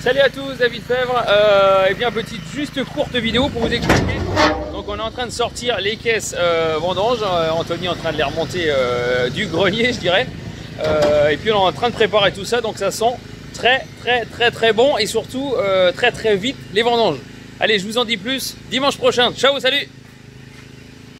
Salut à tous, David Fèvre. Et bien, petite juste courte vidéo pour vous expliquer. Donc, on est en train de sortir les caisses euh, vendanges. Euh, Anthony est en train de les remonter euh, du grenier, je dirais. Et puis, on est en train de préparer tout ça. Donc, ça sent très, très, très, très bon et surtout très, très vite les vendanges. Allez, je vous en dis plus dimanche prochain. Ciao, salut